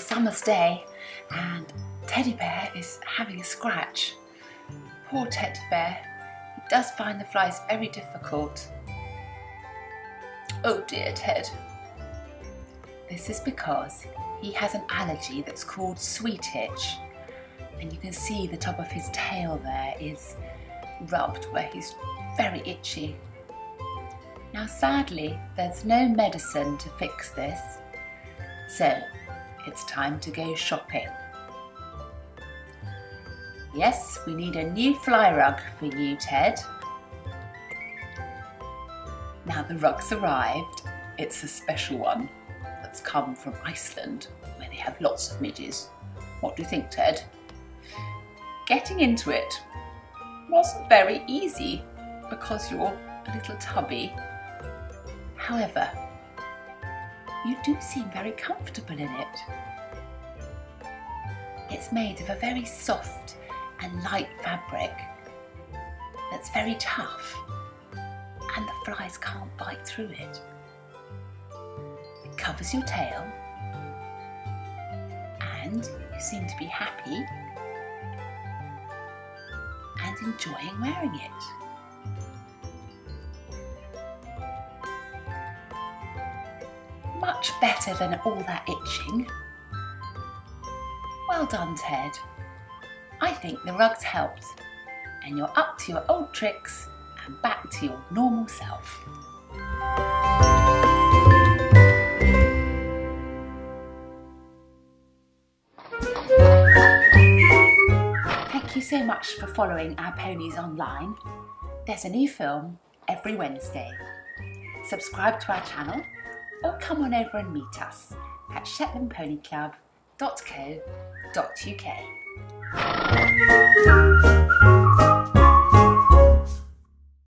summer's day and Teddy Bear is having a scratch. Poor Teddy Bear, he does find the flies very difficult. Oh dear Ted. This is because he has an allergy that's called sweet itch and you can see the top of his tail there is rubbed where he's very itchy. Now sadly there's no medicine to fix this so it's time to go shopping. Yes, we need a new fly rug for you, Ted. Now the rug's arrived. It's a special one that's come from Iceland, where they have lots of midges. What do you think, Ted? Getting into it wasn't very easy because you're a little tubby. However, you do seem very comfortable in it. It's made of a very soft and light fabric that's very tough and the flies can't bite through it. It covers your tail and you seem to be happy and enjoying wearing it. Much better than all that itching. Well done, Ted. I think the rug's helped and you're up to your old tricks and back to your normal self. Thank you so much for following our ponies online. There's a new film every Wednesday. Subscribe to our channel or come on over and meet us at shetlandponyclub.co.uk.